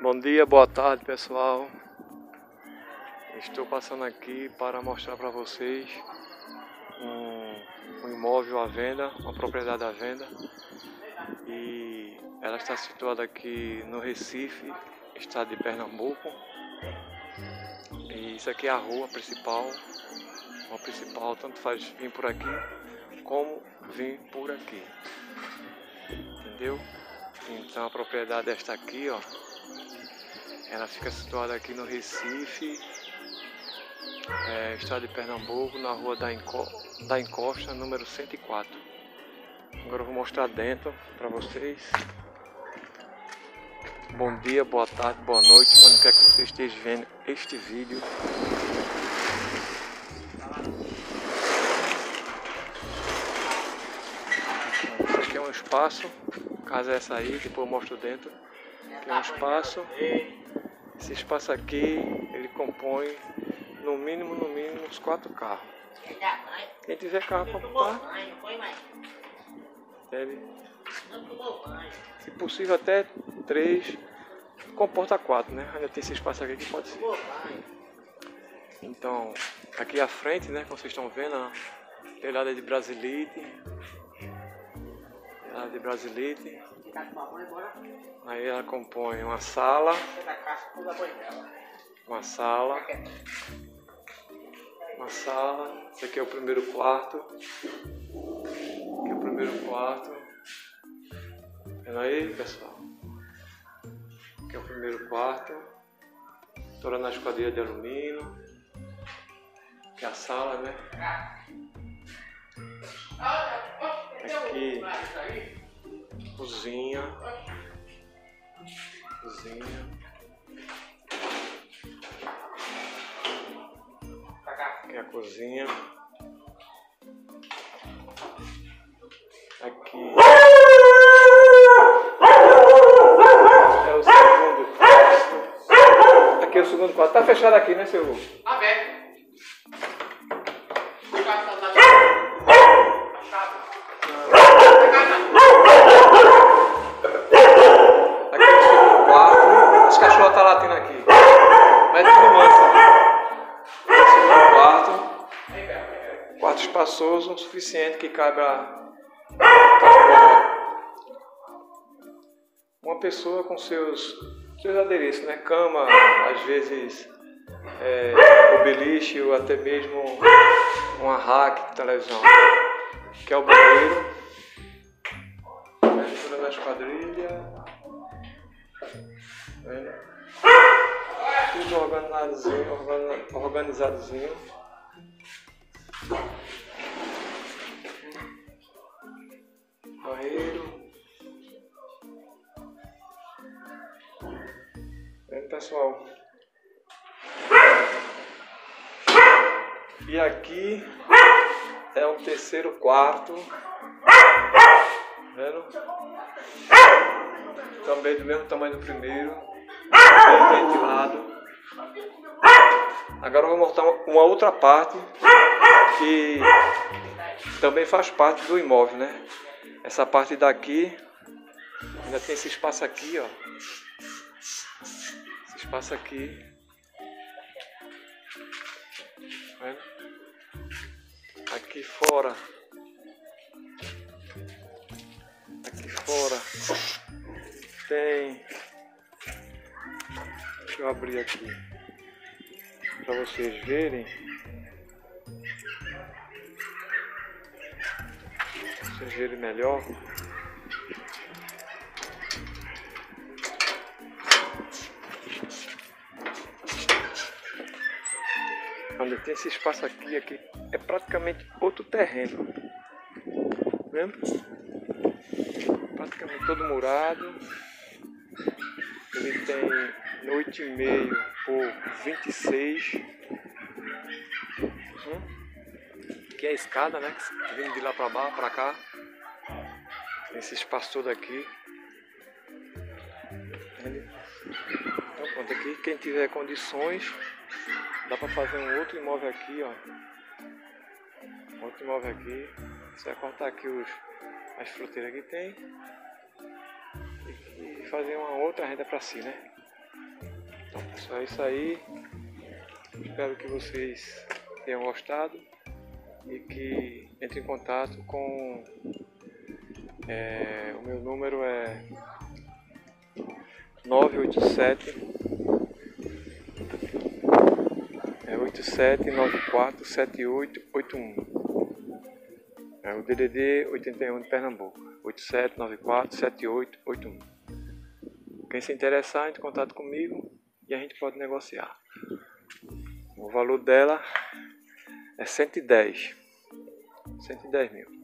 Bom dia, boa tarde pessoal. Estou passando aqui para mostrar para vocês um, um, imóvel à venda, uma propriedade à venda. E ela está situada aqui no Recife, estado de Pernambuco. E isso aqui é a rua principal. A principal tanto faz vir por aqui como vir por aqui. Entendeu? Então a propriedade é esta aqui, ó. Ela fica situada aqui no Recife, é, estado de Pernambuco, na rua da, Enco da Encosta, número 104. Agora eu vou mostrar dentro para vocês. Bom dia, boa tarde, boa noite, quando quer que você esteja vendo este vídeo. Esse aqui é um espaço, casa é essa aí, depois eu mostro dentro. Aqui é um espaço. Esse espaço aqui, ele compõe no mínimo, no mínimo, uns quatro carros. Quem tiver carro para botar, deve, se possível até três, comporta quatro, né? Ainda tem esse espaço aqui que pode ser. Então, aqui à frente, né, como vocês estão vendo, a telhada de brasilite. De brasilite. Aí ela compõe uma sala, uma sala, uma sala. Esse aqui é o primeiro quarto. Aqui é o primeiro quarto. Vendo aí, pessoal? Aqui é o primeiro quarto. Toda na esquadrilha de alumínio. Aqui é a sala, né? Aqui cozinha, cozinha. Aqui é a cozinha. Aqui é o segundo quarto. Aqui é o segundo quarto. Tá fechado aqui, né, seu? Aberto. Tá latindo aqui. Mete no manso. Segundo quarto. Quarto espaçoso, o suficiente que cabe a uma pessoa com seus, seus adereços, né? Cama, às vezes é, o beliche ou até mesmo uma rack de televisão. Que é o banheiro. Entrando na esquadrilha. Vendo? Tudo organizadozinho, organizadozinho. Banheiro. Vendo pessoal? E aqui é um terceiro quarto. Vendo? Também do mesmo tamanho do primeiro. Bem ventilado. Agora eu vou mostrar uma outra parte que também faz parte do imóvel, né? Essa parte daqui, ainda tem esse espaço aqui, ó. Esse espaço aqui. Aqui fora. Aqui fora Deixa eu abrir aqui para vocês verem. Vocês verem melhor. Olha, tem esse espaço aqui, aqui é praticamente outro terreno. Vendo? Praticamente todo murado. Ele tem 8,5 por 26. Hum? Que é a escada, né? Vindo de lá para baixo, para cá. Esse espaço todo aqui. Então pronto, aqui quem tiver condições, dá para fazer um outro imóvel aqui, ó. Outro imóvel aqui. Você vai cortar aqui os, as fruteiras que tem e fazer uma outra renda para si, né? Só isso aí. Espero que vocês tenham gostado e que entre em contato com é, o meu número é 987 é 87947881 é o DDD 81 de Pernambuco 87947881 quem se interessar entre em contato comigo e a gente pode negociar. O valor dela é 110 110 mil